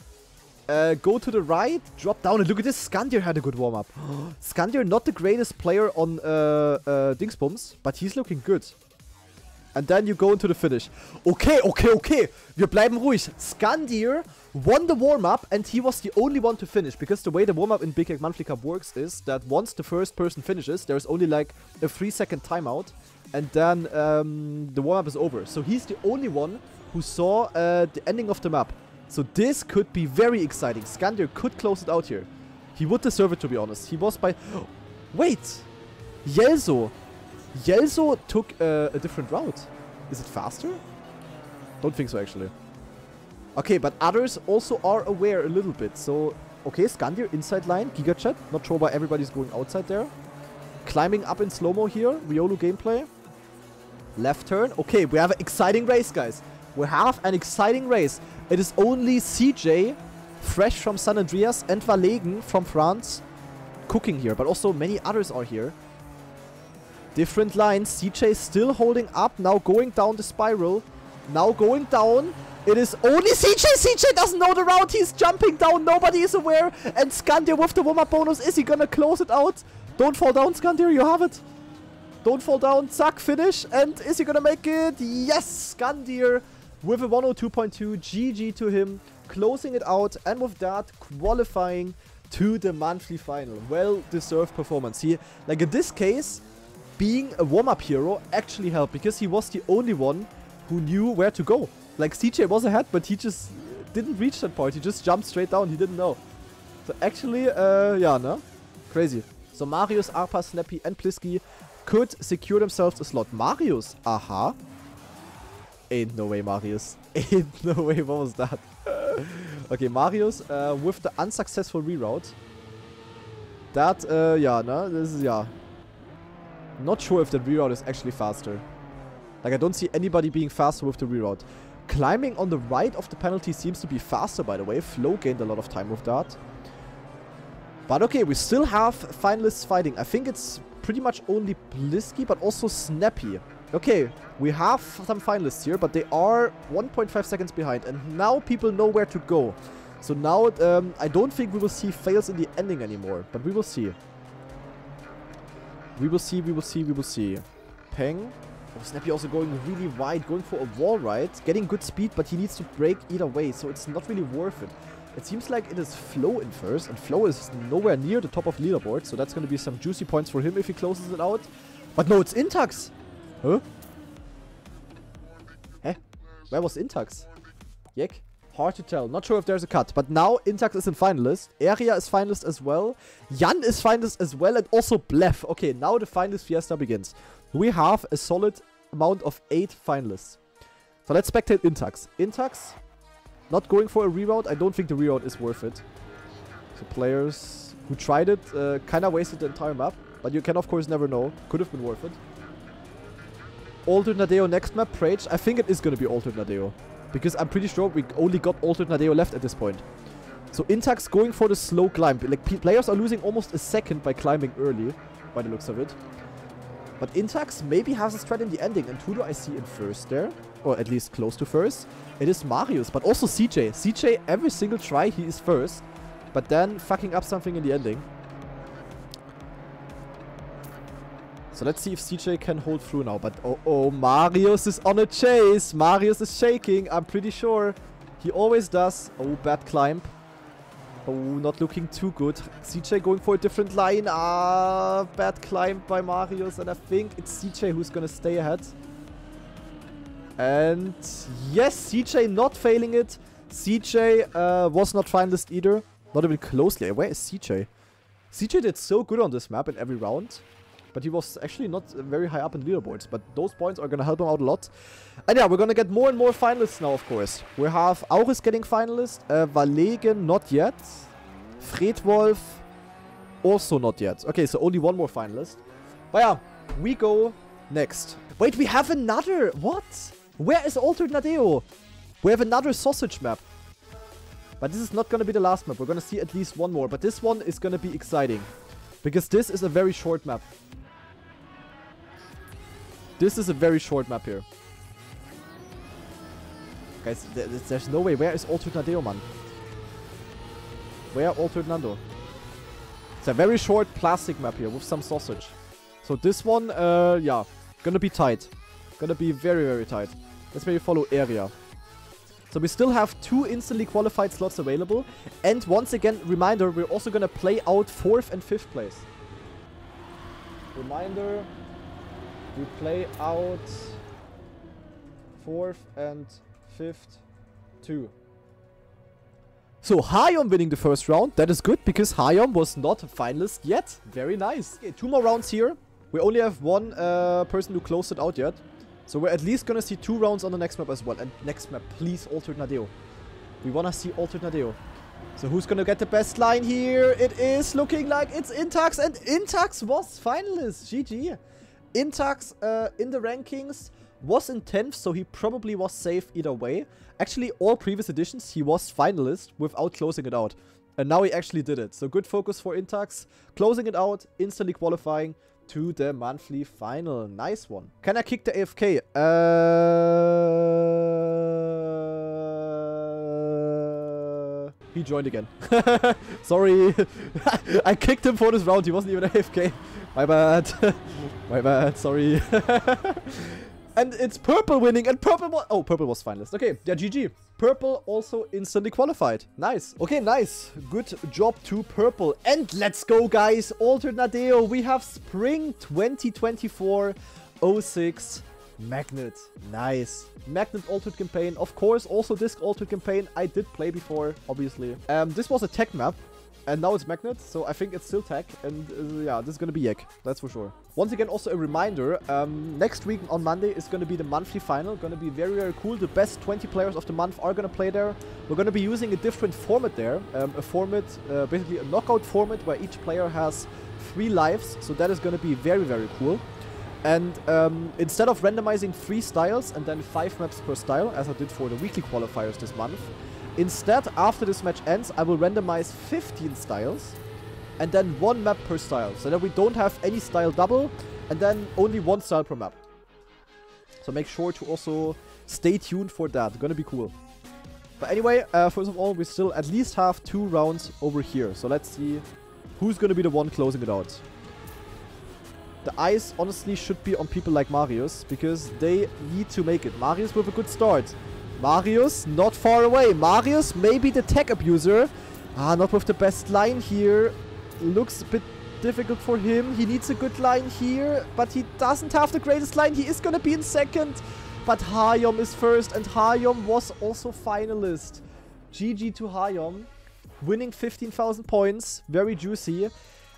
Uh, go to the right, drop down, and look at this. Skandir had a good warm-up. [gasps] Skandir, not the greatest player on uh, uh, Dingsbums, but he's looking good. And then you go into the finish. Okay, okay, okay. Wir bleiben ruhig. Skandir won the warm-up and he was the only one to finish. Because the way the warm-up in Big Yek Monthly Cup works is that once the first person finishes, there's only like a 3 second timeout. And then um, the warm-up is over. So he's the only one who saw uh, the ending of the map. So this could be very exciting. Skandir could close it out here. He would deserve it to be honest. He was by... [gasps] Wait! Yelzo Yelzo took uh, a different route. Is it faster? Don't think so, actually. Okay, but others also are aware a little bit. So, okay, Skandir, inside line, Gigachad. Not sure why everybody's going outside there. Climbing up in slow-mo here, Riolu gameplay. Left turn. Okay, we have an exciting race, guys. We have an exciting race. It is only CJ, fresh from San Andreas, and Valegen from France, cooking here. But also many others are here. Different lines. CJ still holding up. Now going down the spiral. Now going down. It is only CJ. CJ doesn't know the route. He's jumping down. Nobody is aware. And Skandir with the warm-up bonus. Is he gonna close it out? Don't fall down, Skandir. You have it. Don't fall down. Zack, finish. And is he gonna make it? Yes, Skandir with a 102.2. GG to him. Closing it out. And with that, qualifying to the monthly final. Well-deserved performance. here. like in this case, being a warm-up hero actually helped because he was the only one who knew where to go. Like CJ was ahead, but he just didn't reach that point. He just jumped straight down. He didn't know. So actually, uh, yeah, no? Crazy. So Marius, Arpa, Snappy and Plisky could secure themselves a slot. Marius, aha. Ain't no way, Marius. [laughs] Ain't no way, what was that? [laughs] okay, Marius uh, with the unsuccessful reroute. That, uh, yeah, no? This is, yeah. Not sure if the reroute is actually faster. Like, I don't see anybody being faster with the reroute. Climbing on the right of the penalty seems to be faster, by the way. Flo gained a lot of time with that. But okay, we still have finalists fighting. I think it's pretty much only Plisky, but also Snappy. Okay, we have some finalists here, but they are 1.5 seconds behind. And now people know where to go. So now, um, I don't think we will see fails in the ending anymore. But we will see. We will see, we will see, we will see. Peng. Oh, Snappy also going really wide, going for a wall ride. Getting good speed, but he needs to brake either way, so it's not really worth it. It seems like it is Flo in first, and Flo is nowhere near the top of leaderboard, so that's going to be some juicy points for him if he closes it out. But no, it's Intax! Huh? Heh? Where was Intax? Yek? Hard to tell. Not sure if there's a cut. But now Intax is in finalist. Area is finalist as well. Jan is finalist as well. And also Blef. Okay, now the finalist fiesta begins. We have a solid amount of 8 finalists. So let's spectate Intax. Intax not going for a reroute. I don't think the reroute is worth it. So players who tried it uh, kind of wasted the entire map. But you can of course never know. Could have been worth it. Altered Nadeo next map, Prage. I think it is going to be Altered Nadeo. Because I'm pretty sure we only got Altered Nadeo left at this point. So Intax going for the slow climb. Like players are losing almost a second by climbing early, by the looks of it. But Intax maybe has a strat in the ending. And who do I see in first there? Or at least close to first. It is Marius, but also CJ. CJ, every single try, he is first. But then fucking up something in the ending. So let's see if CJ can hold through now. But oh, oh, Marius is on a chase. Marius is shaking, I'm pretty sure. He always does. Oh, bad climb. Oh, not looking too good. CJ going for a different line. Ah, bad climb by Marius. And I think it's CJ who's going to stay ahead. And yes, CJ not failing it. CJ uh, was not finalist either. Not even closely. Where is CJ? CJ did so good on this map in every round. But he was actually not very high up in leaderboards. But those points are going to help him out a lot. And yeah, we're going to get more and more finalists now, of course. We have Auris getting finalist. Uh, Valegen not yet. Fredwolf also not yet. Okay, so only one more finalist. But yeah, we go next. Wait, we have another. What? Where is Altered Nadeo? We have another sausage map. But this is not going to be the last map. We're going to see at least one more. But this one is going to be exciting. Because this is a very short map. This is a very short map here. Guys, th there's no way. Where is Altered Nadeo, man? Where Altered Nando? It's a very short plastic map here with some sausage. So this one, uh, yeah, gonna be tight. Gonna be very, very tight. Let's maybe follow area. So we still have two instantly qualified slots available. And once again, reminder, we're also going to play out 4th and 5th place. Reminder, we play out 4th and 5th too. So Hayom winning the first round, that is good because Hayom was not a finalist yet. Very nice. Okay, two more rounds here. We only have one uh, person who closed it out yet. So we're at least gonna see two rounds on the next map as well. And next map, please, Altered Nadeo. We wanna see Altered Nadeo. So who's gonna get the best line here? It is looking like it's Intax, and Intax was finalist. GG. Intax uh, in the rankings was in 10th, so he probably was safe either way. Actually, all previous editions, he was finalist without closing it out. And now he actually did it. So good focus for Intax. Closing it out, instantly qualifying to the monthly final. Nice one. Can I kick the AFK? Uh... He joined again. [laughs] Sorry. [laughs] I kicked him for this round. He wasn't even AFK. My bad. [laughs] My bad. Sorry. and it's Purple winning. And Purple was... Oh, Purple was finalist. Okay. Yeah, GG. Purple also instantly qualified. Nice. Okay, nice. Good job to Purple. And let's go, guys. Altered Nadeo. We have Spring 2024 06 Magnet. Nice. Magnet Altered campaign. Of course, also Disc Altered campaign. I did play before, obviously. Um, this was a tech map. And now it's Magnet, so I think it's still tech. And uh, yeah, this is gonna be Yek. That's for sure. Once again, also a reminder, um, next week on Monday is gonna be the monthly final. Gonna be very, very cool. The best 20 players of the month are gonna play there. We're gonna be using a different format there. Um, a format, uh, basically a knockout format where each player has three lives. So that is gonna be very, very cool. And um, instead of randomizing three styles and then five maps per style, as I did for the weekly qualifiers this month, Instead, after this match ends, I will randomize 15 styles and then one map per style. So that we don't have any style double and then only one style per map. So make sure to also stay tuned for that. Gonna be cool. But anyway, uh, first of all, we still at least have two rounds over here. So let's see who's gonna be the one closing it out. The eyes honestly should be on people like Marius because they need to make it. Marius with a good start. Marius, not far away. Marius, maybe the tech abuser. Ah, not with the best line here. Looks a bit difficult for him. He needs a good line here, but he doesn't have the greatest line. He is going to be in second. But Hayom is first, and Hayom was also finalist. GG to Hayom, winning 15,000 points. Very juicy.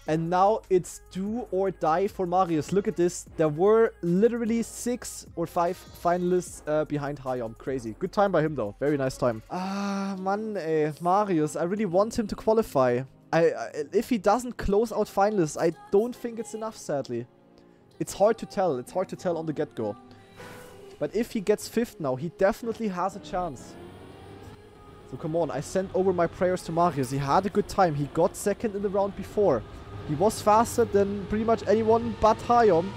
And now it's do or die for Marius. Look at this. There were literally six or five finalists uh, behind Hayom. Crazy. Good time by him though. Very nice time. Ah, man, eh. Marius. I really want him to qualify. I, I, if he doesn't close out finalists, I don't think it's enough, sadly. It's hard to tell. It's hard to tell on the get-go. But if he gets fifth now, he definitely has a chance. So come on, I sent over my prayers to Marius. He had a good time. He got second in the round before. He was faster than pretty much anyone but Hayom.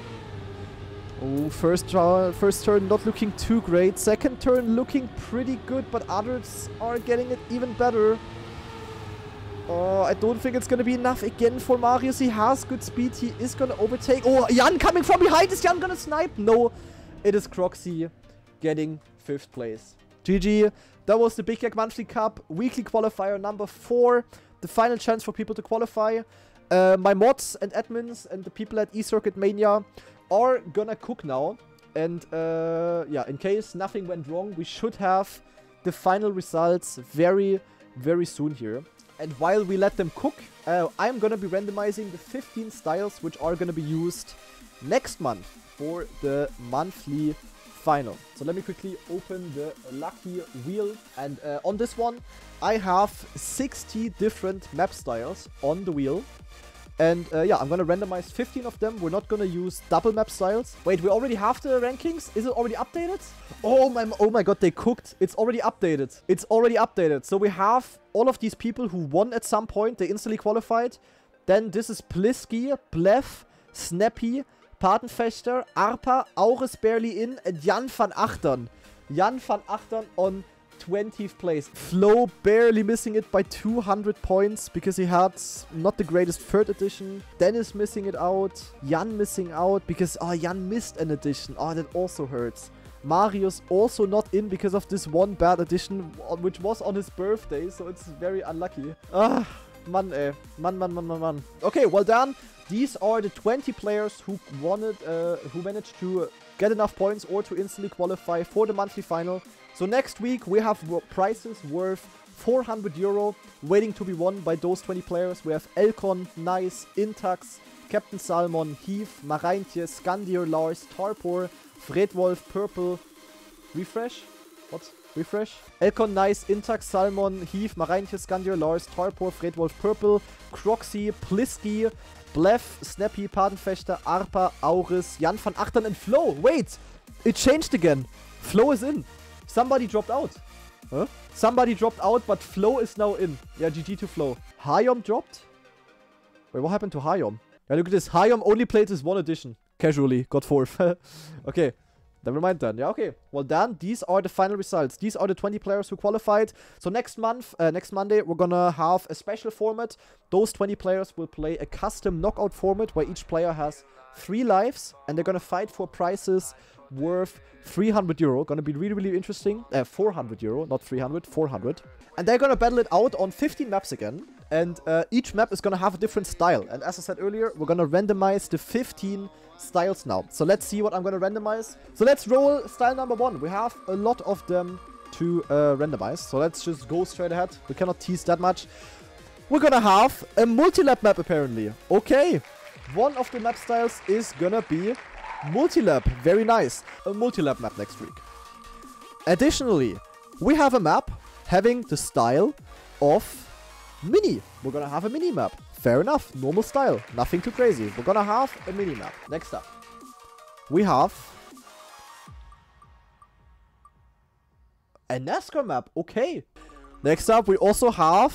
Oh, first, first turn not looking too great. Second turn looking pretty good, but others are getting it even better. Oh, I don't think it's going to be enough again for Marius. He has good speed. He is going to overtake. Oh, Jan coming from behind. Is Jan going to snipe? No, it is Croxy getting fifth place. GG. That was the Big Yek Monthly Cup weekly qualifier number four. The final chance for people to qualify. Uh, my mods and admins and the people at eCircuit Mania are gonna cook now. And uh, yeah, in case nothing went wrong, we should have the final results very, very soon here. And while we let them cook, uh, I'm gonna be randomizing the 15 styles which are gonna be used next month for the monthly final. So let me quickly open the lucky wheel. And uh, on this one, I have 60 different map styles on the wheel. And uh, yeah, I'm gonna randomize 15 of them. We're not gonna use double map styles. Wait, we already have the rankings? Is it already updated? Oh my, oh my god, they cooked. It's already updated. It's already updated. So we have all of these people who won at some point. They instantly qualified. Then this is Plisky, Blef, Snappy, Patenfechter, Arpa, Auris barely in, and Jan van Achtern. Jan van Achtern on 20th place. Flo barely missing it by 200 points because he had not the greatest third edition. Dennis missing it out. Jan missing out because oh, Jan missed an edition. Oh, that also hurts. Marius also not in because of this one bad edition, which was on his birthday, so it's very unlucky. Ah, man, eh. Man, man, man, man, man. Okay, well done. These are the 20 players who wanted, uh, who managed to get enough points or to instantly qualify for the monthly final. So next week we have prizes worth 400 euro waiting to be won by those 20 players. We have Elcon, Nice, Intax, Captain Salmon, Heath, Mareintje, Skandir, Lars, Tarpor, Fredwolf, Purple, Refresh? What? Refresh? Elcon, Nice, Intax, Salmon, Heath, Mareintje, Skandir, Lars, Tarpor, Fredwolf, Purple, Croxy, Plisky, Blef, Snappy, Patenfechter, Arpa, Auris, Jan van Achtern and Flo. Wait! It changed again. Flo is in. Somebody dropped out. Huh? Somebody dropped out, but Flo is now in. Yeah, GG to Flo. Hayom dropped? Wait, what happened to Hayom? Yeah, look at this. Hayom only played this one edition. Casually. Got fourth. [laughs] okay. Never mind then. Yeah, okay. Well done. These are the final results. These are the 20 players who qualified. So next month, uh, next Monday, we're gonna have a special format. Those 20 players will play a custom knockout format where each player has three lives and they're gonna fight for prizes worth 300 euro. Gonna be really, really interesting. Uh, 400 euro, not 300, 400. And they're gonna battle it out on 15 maps again. And uh, each map is gonna have a different style. And as I said earlier, we're gonna randomize the 15 styles now. So let's see what I'm gonna randomize. So let's roll style number one. We have a lot of them to uh, randomize. So let's just go straight ahead. We cannot tease that much. We're gonna have a multi-lap map apparently. Okay. One of the map styles is gonna be multi-lap. Very nice. A multi-lap map next week. Additionally, we have a map having the style of mini. We're gonna have a mini map. Fair enough, normal style, nothing too crazy. We're gonna have a mini map. Next up, we have a NASCAR map. Okay. Next up, we also have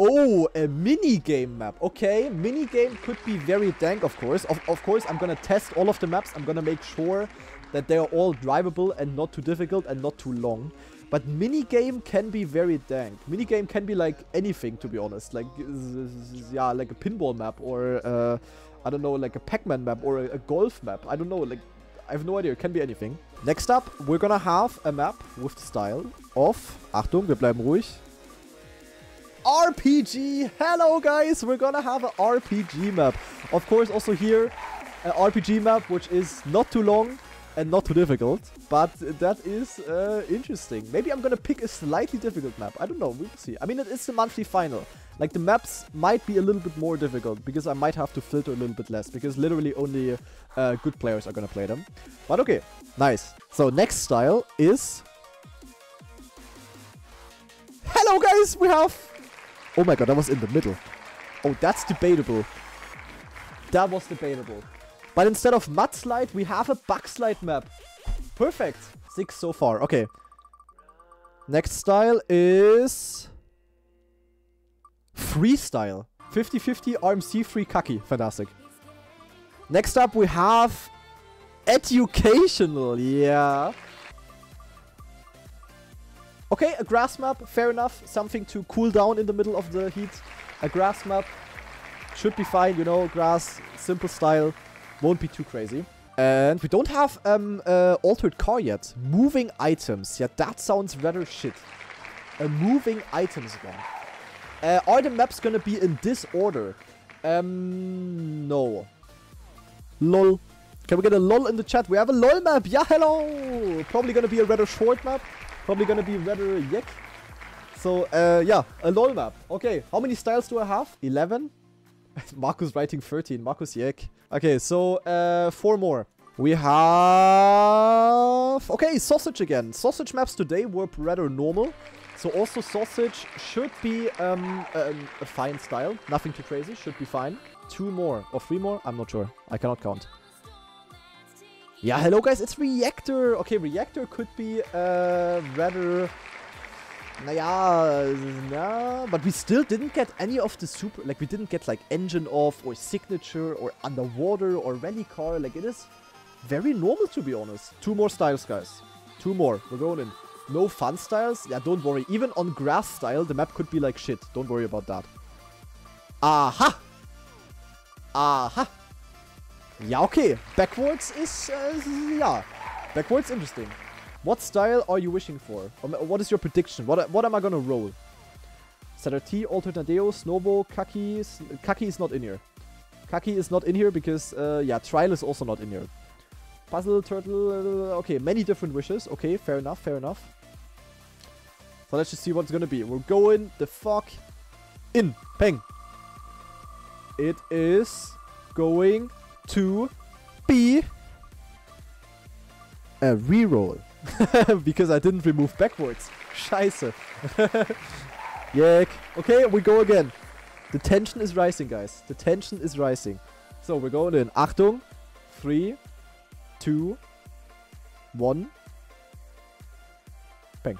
Oh, a mini game map. Okay, mini game could be very dank, of course. Of, of course, I'm gonna test all of the maps. I'm gonna make sure that they are all drivable and not too difficult and not too long. But minigame can be very dank. Minigame can be like anything, to be honest. Like, yeah, like a pinball map or, uh, I don't know, like a Pac-Man map or a, a, golf map. I don't know, like, I have no idea. It can be anything. Next up, we're gonna have a map with the style of, Achtung, wir bleiben ruhig, RPG. Hello, guys. We're gonna have an RPG map. Of course, also here, an RPG map, which is not too long and not too difficult. But that is uh, interesting. Maybe I'm gonna pick a slightly difficult map. I don't know. We'll see. I mean, it is the monthly final. Like the maps might be a little bit more difficult because I might have to filter a little bit less because literally only uh, good players are gonna play them. But okay, nice. So next style is. Hello guys, we have. Oh my god, that was in the middle. Oh, that's debatable. That was debatable. But instead of mudslide, we have a bugslide map. Perfect. Six so far. Okay. Next style is... Freestyle. 50-50 RMC free kacky. Fantastic. Next up we have... Educational. Yeah. Okay, a grass map. Fair enough. Something to cool down in the middle of the heat. A grass map. Should be fine, you know. Grass, simple style. Won't be too crazy. And we don't have um, uh, altered car yet. Moving items. Yeah, that sounds rather shit. A moving items one. Uh, are the maps gonna be in this order? Um, no. LOL. Can we get a LOL in the chat? We have a LOL map. Yeah, hello. Probably gonna be a rather short map. Probably gonna be rather yek. So, uh, yeah, a LOL map. Okay, how many styles do I have? 11? [laughs] Marcus writing 13. Marcus Yek. Okay, so uh, four more. We have... Okay, sausage again. Sausage maps today were rather normal. So also sausage should be um, a, a fine style. Nothing too crazy. Should be fine. Two more. Or three more? I'm not sure. I cannot count. Yeah, hello guys. It's Reactor. Okay, Reactor could be uh, rather Naja, na, but we still didn't get any of the super, like we didn't get like engine off or signature or underwater or rally car, like it is very normal to be honest. Two more styles, guys. Two more, we're going in. No fun styles? Yeah, don't worry. Even on grass style, the map could be like shit. Don't worry about that. Aha! Aha! Ja, okay. Backwards is, uh, yeah. Backwards interesting. What style are you wishing for? What is your prediction? What, what am I gonna roll? T, Alternadeo, Snowball, Kacky. Kacky is not in here. Kacky is not in here because, uh, yeah, Trial is also not in here. Puzzle, Turtle, uh, okay, many different wishes. Okay, fair enough, fair enough. So let's just see what it's gonna be. We're going the fuck in. Peng. It is going to be a reroll. [laughs] because I didn't remove backwards. Scheiße. [laughs] Yek. Okay, we go again. The tension is rising, guys. The tension is rising. So, we're going in. Achtung. Three, two, one. Bang.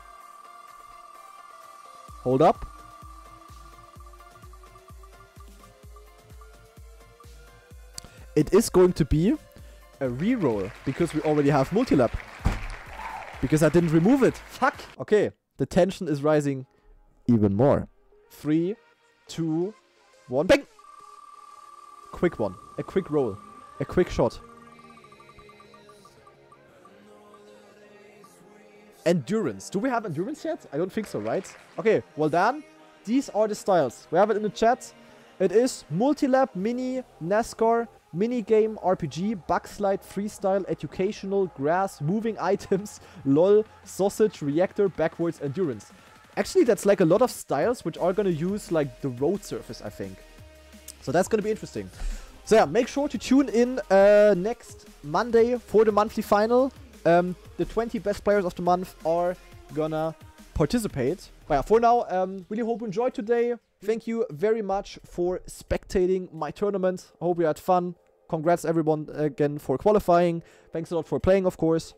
Hold up. It is going to be a reroll because we already have multilap. Because I didn't remove it. Fuck. Okay. The tension is rising even more. Three, two, one. Bang! Quick one. A quick roll. A quick shot. Endurance. Do we have endurance yet? I don't think so, right? Okay, well done. These are the styles. We have it in the chat. It is Multilap, Mini, NASCAR, Minigame, RPG, Bugslide, Freestyle, Educational, Grass, Moving [laughs] Items, LOL, Sausage, Reactor, Backwards, Endurance. Actually, that's like a lot of styles which are gonna use like the road surface, I think. So that's gonna be interesting. So yeah, make sure to tune in uh, next Monday for the monthly final. Um, the 20 best players of the month are gonna participate. But yeah, for now, um, really hope you enjoyed today. Thank you very much for spectating my tournament. I hope you had fun. Congrats everyone again for qualifying. Thanks a lot for playing, of course.